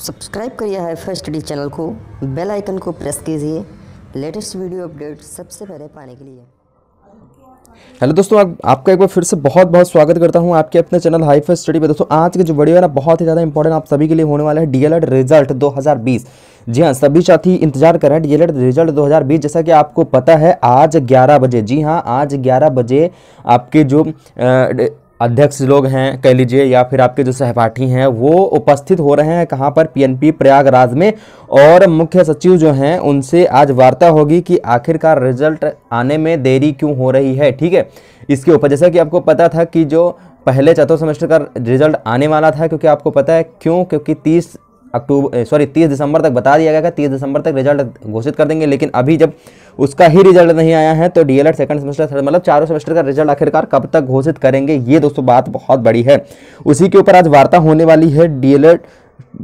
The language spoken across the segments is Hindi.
सब्सक्राइब करिए हाई फ़र्स्ट स्टडी चैनल को। बेल आइकन को प्रेस कीजिए। लेटेस्ट वीडियो अपडेट सबसे पहले पाने के लिए। हेलो दोस्तों आप, आपका एक बार फिर से बहुत बहुत स्वागत करता हूँ आपके अपने चैनल हाई फ़र्स्ट स्टडी पे। दोस्तों आज के जो वीडियो है ना बहुत ही ज़्यादा इंपॉर्टेंट आप सभी के लिए होने वाला है डीएलएड रिज़ल्ट 2020 जी हाँ सभी साथी इंतज़ार कर रहे हैं डीएलएड रिज़ल्ट 2020 जैसा कि आपको पता है आज 11 बजे जी हाँ आज 11 बजे आपके जो अ, अध्यक्ष लोग हैं, कह लीजिए, या फिर आपके जो सहपाठी हैं, वो उपस्थित हो रहे हैं कहाँ पर? पीएनपी प्रयागराज में। और मुख्य सचिव जो हैं, उनसे आज वार्ता होगी कि आखिरकार रिज़ल्ट आने में देरी क्यों हो रही है, ठीक है? इसके ऊपर, जैसा कि आपको पता था कि जो पहले चतुर्थ सेमेस्टर का रिज़ल्ट आने वाला था, क्योंकि आपको पता है क्यों? क्योंकि तीस अक्टूबर सॉरी तीस दिसंबर तक बता दिया गया था। तीस दिसंबर तक रिज़ल्ट घोषित कर देंगे, लेकिन अभी जब उसका ही रिज़ल्ट नहीं आया है तो डीएलएड सेकंड सेमेस्टर थर्ड मतलब चारों सेमेस्टर का रिज़ल्ट आखिरकार कब तक घोषित करेंगे, ये दोस्तों बात बहुत बड़ी है। उसी के ऊपर आज वार्ता होने वाली है डीएलएड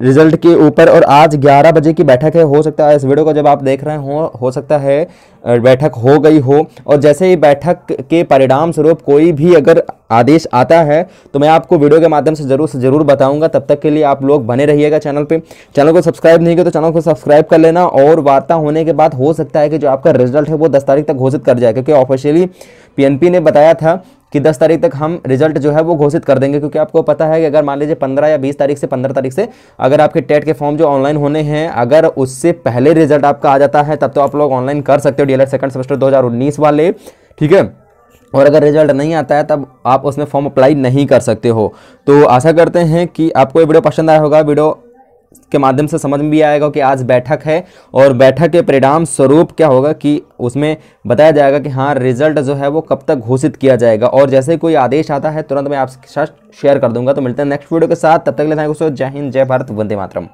रिज़ल्ट के ऊपर और आज 11 बजे की बैठक है, हो सकता है इस वीडियो को जब आप देख रहे हो हो सकता है बैठक हो गई हो। और जैसे ही बैठक के परिणाम स्वरूप कोई भी अगर आदेश आता है तो मैं आपको वीडियो के माध्यम से ज़रूर से ज़रूर बताऊँगा। तब तक के लिए आप लोग बने रहिएगा चैनल पे। चैनल को सब्सक्राइब नहीं किया तो चैनल को सब्सक्राइब कर लेना। और वार्ता होने के बाद हो सकता है कि जो आपका रिज़ल्ट है, वो दस तारीख तक घोषित कर जाए, क्योंकि ऑफिशियली पीएनपी ने बताया था कि 10 तारीख तक हम रिज़ल्ट जो है वो घोषित कर देंगे, क्योंकि आपको पता है कि अगर मान लीजिए 15 या 20 तारीख से 15 तारीख से अगर आपके टेट के फॉर्म जो ऑनलाइन होने हैं, अगर उससे पहले रिज़ल्ट आपका आ जाता है, तब तो आप लोग ऑनलाइन कर सकते हो डीएलएड सेकंड सेमेस्टर 2019 वाले, ठीक है? और अगर रिज़ल्ट नहीं आता है, तब आप उसमें फॉर्म अप्लाई नहीं कर सकते हो। तो आशा करते हैं कि आपको ये वीडियो पसंद आया होगा। वीडियो के माध्यम से समझ में भी आएगा कि आज बैठक है और बैठक के परिणाम स्वरूप क्या होगा कि उसमें बताया जाएगा कि हाँ रिज़ल्ट जो है वो कब तक घोषित किया जाएगा। और जैसे कोई आदेश आता है, तुरंत मैं आपके साथ शेयर कर दूँगा। तो मिलते हैं नेक्स्ट वीडियो के साथ। तब तक लेकिन जय हिंद, जय भारत, वंदे मातरम।